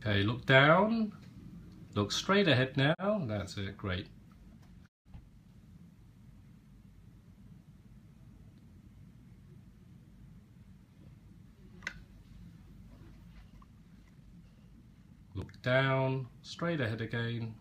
Okay, look down. Look straight ahead now. That's it, great. Look down, straight ahead again.